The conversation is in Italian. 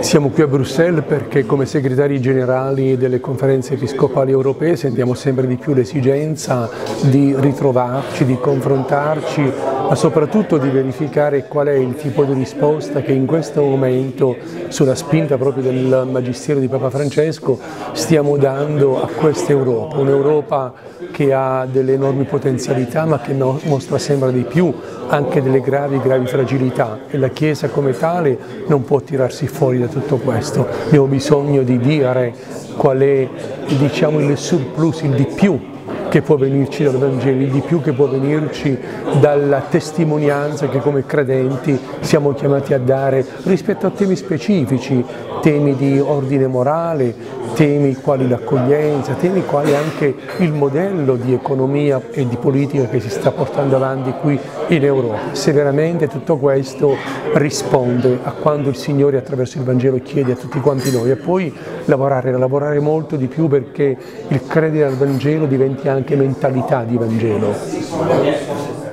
Siamo qui a Bruxelles perché come segretari generali delle conferenze episcopali europee sentiamo sempre di più l'esigenza di ritrovarci, di confrontarci, ma soprattutto di verificare qual è il tipo di risposta che in questo momento, sulla spinta proprio del Magistero di Papa Francesco, stiamo dando a questa Europa. Un'Europa che ha delle enormi potenzialità ma che mostra sempre di più anche delle gravi, gravi fragilità e la Chiesa come tale non può tirarsi fuori da tutto questo. Abbiamo bisogno di dire qual è diciamo, il surplus, il di più che può venirci dal Vangelo, di più che può venirci dalla testimonianza che come credenti siamo chiamati a dare rispetto a temi specifici, temi di ordine morale, temi quali l'accoglienza, temi quali anche il modello di economia e di politica che si sta portando avanti qui in Europa. Se veramente tutto questo risponde a quando il Signore attraverso il Vangelo chiede a tutti quanti noi e poi lavorare, lavorare molto di più perché il credere al Vangelo diventi anche mentalità di Vangelo.